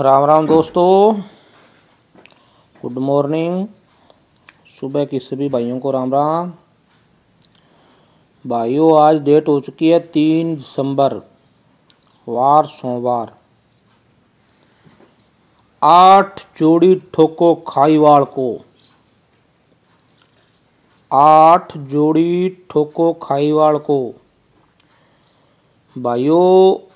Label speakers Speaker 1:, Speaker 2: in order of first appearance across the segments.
Speaker 1: राम राम दोस्तों। Good morning सुबह की सभी भाइयों को राम राम। भाइयों, आज डेट हो चुकी है तीन दिसंबर, वार सोमवार। आठ जोड़ी ठोको खाईवाड़ को। आठ जोड़ी ठोको खाईवाड़ को। भाइयों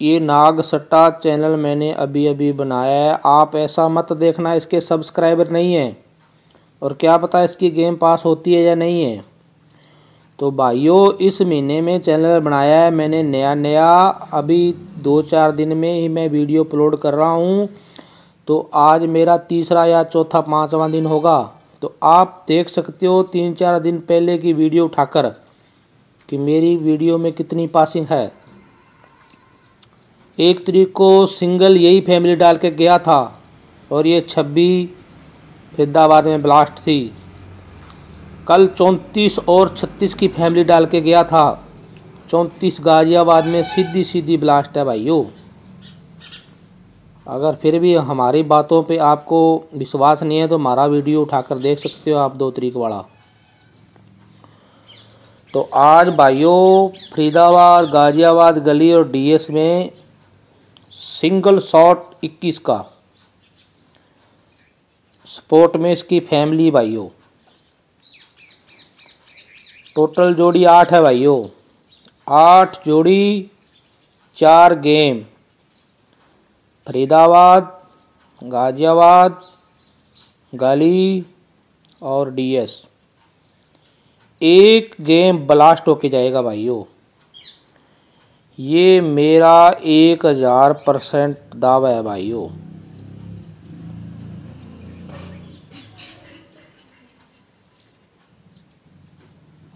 Speaker 1: ये नाग सट्टा चैनल मैंने अभी अभी बनाया है। आप ऐसा मत देखना, इसके सब्सक्राइबर नहीं हैं। और क्या पता इसकी गेम पास होती है या नहीं है। तो भाइयों, इस महीने में चैनल बनाया है मैंने नया नया। अभी दो चार दिन में ही मैं वीडियो अपलोड कर रहा हूँ। तो आज मेरा तीसरा या चौथा पाँचवा दिन होगा। तो आप देख सकते हो तीन चार दिन पहले की वीडियो उठाकर कि मेरी वीडियो में कितनी पासिंग है। एक तरीक को सिंगल यही फैमिली डाल के गया था और ये छब्बीस फरीदाबाद में ब्लास्ट थी। कल चौंतीस और छत्तीस की फैमिली डाल के गया था। चौंतीस गाजियाबाद में सीधी सीधी ब्लास्ट है भाइयों। अगर फिर भी हमारी बातों पे आपको विश्वास नहीं है तो हमारा वीडियो उठाकर देख सकते हो आप दो तरीक वाला। तो आज भाइयों फरीदाबाद, गाजियाबाद गली और डीएस में सिंगल शॉट 21 का। स्पोर्ट में इसकी फैमिली भाइयों। टोटल जोड़ी आठ है भाइयों। आठ जोड़ी, चार गेम। फरीदाबाद, गाजियाबाद, गली और डीएस। एक गेम ब्लास्ट होके जाएगा भाइयों। ये मेरा एक हज़ार परसेंट दावा है भाइयों।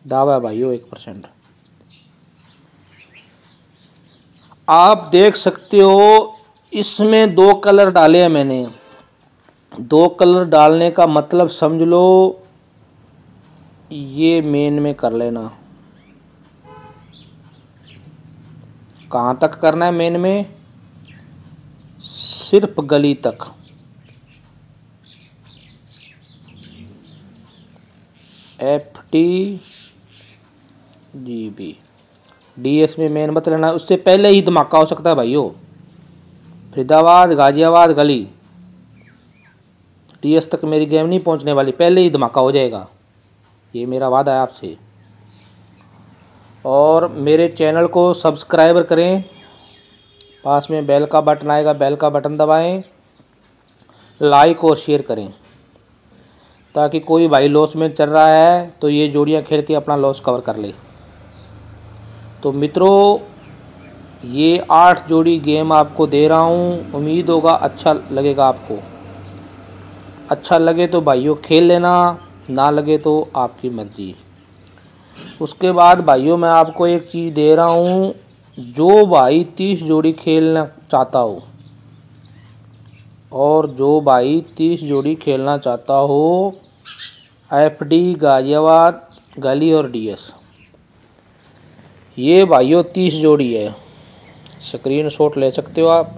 Speaker 1: दावा है भाइयों एक परसेंट। आप देख सकते हो, इसमें दो कलर डाले हैं मैंने। दो कलर डालने का मतलब समझ लो, ये मेन में कर लेना। कहाँ तक करना है मेन में? सिर्फ़ गली तक। F T G B D S में मेन मत लेना उससे पहले ही धमाका हो सकता है भाइयों। फरीदाबाद, गाजियाबाद, गली। टी एस तक मेरी गेम नहीं पहुँचने वाली। पहले ही धमाका हो जाएगा। ये मेरा वादा है आपसे। और मेरे चैनल को सब्सक्राइबर करें। पास में बेल का बटन आएगा, बेल का बटन दबाएँ, लाइक और शेयर करें, ताकि कोई भाई लॉस में चल रहा है तो ये जोड़ियाँ खेल के अपना लॉस कवर कर ले। तो मित्रों, ये आठ जोड़ी गेम आपको दे रहा हूँ। उम्मीद होगा अच्छा लगेगा आपको। अच्छा लगे तो भाइयों, खेल लेना, ना लगे तो आपकी मर्ज़ी। उसके बाद भाइयों, मैं आपको एक चीज़ दे रहा हूँ, जो भाई तीस जोड़ी खेलना चाहता हो, और जो भाई तीस जोड़ी खेलना चाहता हो, एफ़ डी, गाजियाबाद, गली और डीएस ये भाइयों, तीस जोड़ी है। स्क्रीन शॉट ले सकते हो आप।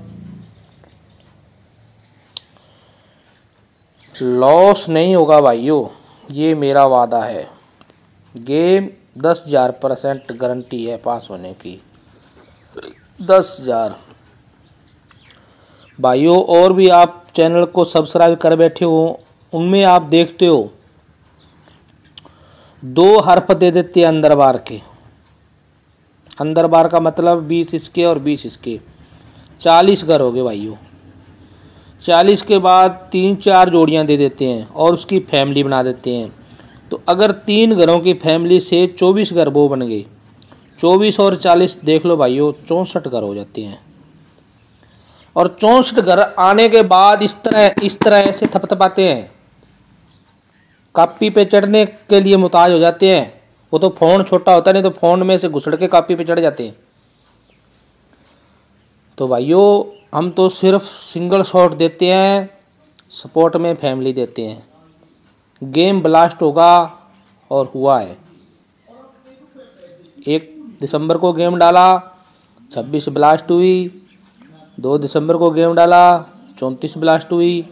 Speaker 1: लॉस नहीं होगा भाइयों, ये मेरा वादा है। गेम दस हज़ार परसेंट गारंटी है पास होने की। दस हज़ार। भाइयों, और भी आप चैनल को सब्सक्राइब कर बैठे हो, उनमें आप देखते हो, दो हर्फ दे देते हैं अंदर बार के। अंदर बार का मतलब बीस इसके और बीस इसके। चालीस घर हो गए भाइयों। चालीस के बाद तीन चार जोड़ियाँ दे देते हैं और उसकी फैमिली बना देते हैं। तो अगर तीन घरों की फैमिली से चौबीस घर वो बन गई, चौबीस और चालीस देख लो भाइयों, चौंसठ घर हो जाते हैं। और चौंसठ घर आने के बाद इस तरह इस तरह ऐसे थपथपाते हैं। कापी पे चढ़ने के लिए मुताज हो जाते हैं। वो तो फ़ोन छोटा होता नहीं तो फ़ोन में से घुसड़ के कापी पे चढ़ जाते हैं। तो भाइयों, हम तो सिर्फ़ सिंगल शॉट देते हैं, सपोर्ट में फैमिली देते हैं। गेम ब्लास्ट होगा और हुआ है। एक दिसंबर को गेम डाला, छब्बीस ब्लास्ट हुई, दो दिसंबर को गेम डाला, चौंतीस ब्लास्ट हुई।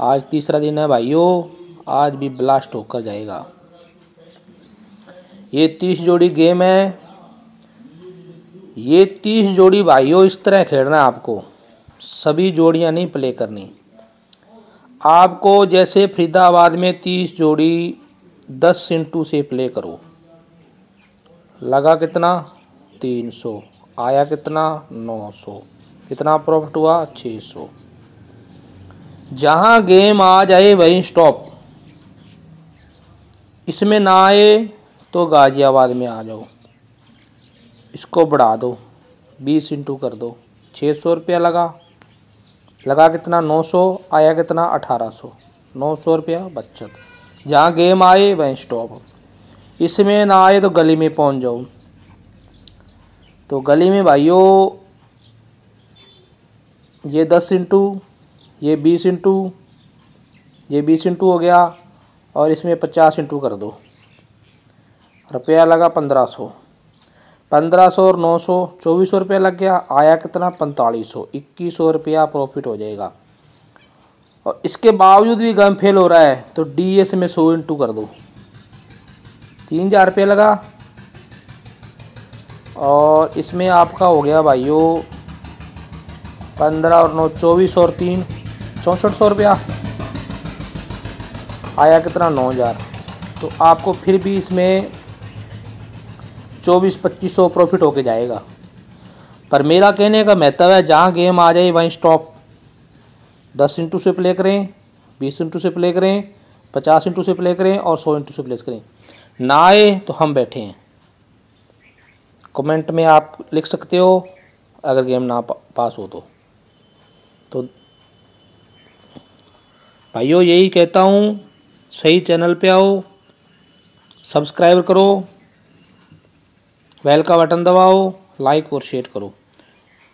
Speaker 1: आज तीसरा दिन है भाइयों, आज भी ब्लास्ट होकर जाएगा। ये तीस जोड़ी गेम है। ये तीस जोड़ी भाइयों, इस तरह खेलना है आपको। सभी जोड़ियाँ नहीं प्ले करनी। आपको जैसे फरीदाबाद में तीस जोड़ी दस इंटू से प्ले करो। लगा कितना? तीन सौ। आया कितना? नौ सौ। कितना प्रॉफिट हुआ? छः सौ। जहाँ गेम आ जाए, वहीं स्टॉप इसमें ना आए तो गाजियाबाद में आ जाओ। इसको बढ़ा दो। बीस इंटू कर दो। छः सौ रुपया लगा। लगा कितना नौ सौ, आया कितना अठारह सौ। नौ सौ रुपया बचत। जहाँ गेम आए, वहीं स्टॉप इसमें ना आए तो गली में पहुँच जाओ। तो गली में भाइयों, ये दस इंटू, ये बीस इंटू, ये बीस इंटू हो गया, और इसमें पचास इंटू कर दो। रुपया लगा पंद्रह सौ। पंद्रह सौ और नौ सौ, चौबीस सौ रुपया लग गया, आया कितना? पैंतालीस सौ। इक्कीस सौ रुपया प्रॉफिट हो जाएगा। और इसके बावजूद भी गम फेल हो रहा है तो डी एस में सौ इंटू कर दो। तीन हज़ार रुपया लगा। और इसमें आपका हो गया भाइयों, पंद्रह और नौ, चौबीस और तीन, चौंसठ सौ रुपया। आया कितना? नौ हज़ार। तो आपको फिर भी इसमें चौबीस पच्चीस सौ प्रॉफिट होके जाएगा। पर मेरा कहने का महत्व है, जहाँ गेम आ जाए, वहीं स्टॉप दस इंटू से प्ले करें, बीस इंटू से प्ले करें, पचास इंटू से प्ले करें और सौ इंटू से प्ले करें। ना आए तो हम बैठे हैं। कमेंट में आप लिख सकते हो, अगर गेम ना पास हो तो। तो भाइयों, यही कहता हूँ, सही चैनल पे आओ सब्सक्राइब करो बेल का बटन दबाओ लाइक और शेयर करो।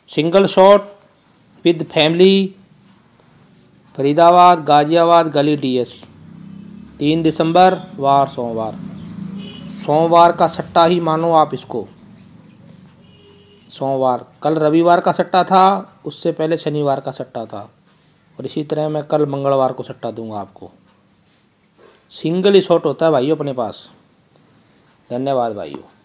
Speaker 1: Single shot with family Faridabad, Ghaziabad, गली डीएस तीन दिसंबर, वार सोमवार। सोमवार का सट्टा ही मानो आप इसको। सोमवार, कल रविवार का सट्टा था, उससे पहले शनिवार का सट्टा था। और इसी तरह मैं कल मंगलवार को सट्टा दूँगा आपको। सिंगल ही शॉट होता है भाइयों अपने पास। धन्यवाद भाइयों।